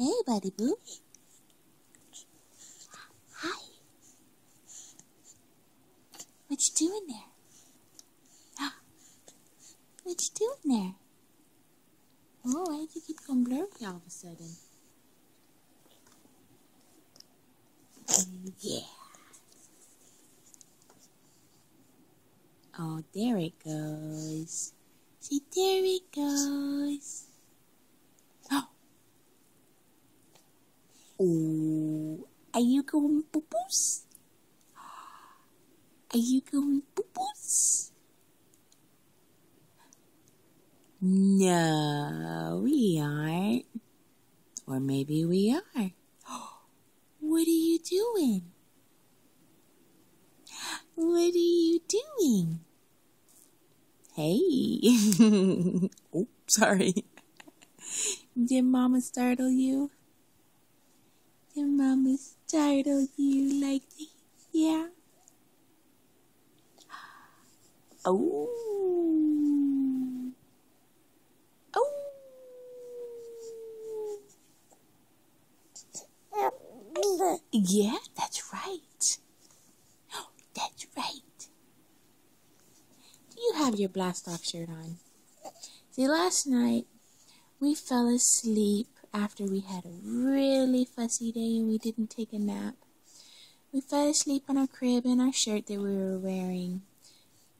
Hey, buddy boo. Hi. What you doing there? What you doing there? Oh, why did you keep going blurry all of a sudden? Oh, yeah. Oh, there it goes. See, there it goes. Oh, are you going boo-boos? Are you going boo-boos? No, we aren't. Or maybe we are. What are you doing? What are you doing? Hey. oh, sorry. Did Mama startle you? Did Mama startle you like this? Yeah. Oh. Oh. Yeah, that's right. That's right. Do you have your blast off shirt on? See, last night we fell asleep after we had a really fussy day and we didn't take a nap. We fell asleep on our crib in our shirt that we were wearing.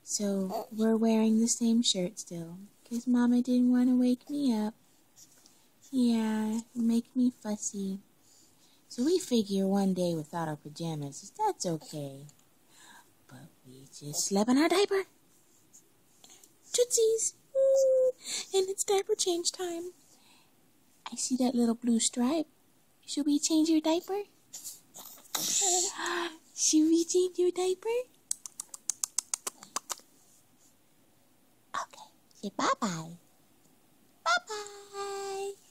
So we're wearing the same shirt still. Because Mama didn't want to wake me up. Yeah, make me fussy. So we figure one day without our pajamas, that's okay. But we just slept in our diaper. Tootsies! And it's diaper change time. I see that little blue stripe. Should we change your diaper? Should we change your diaper? Okay. Say bye-bye. Bye-bye.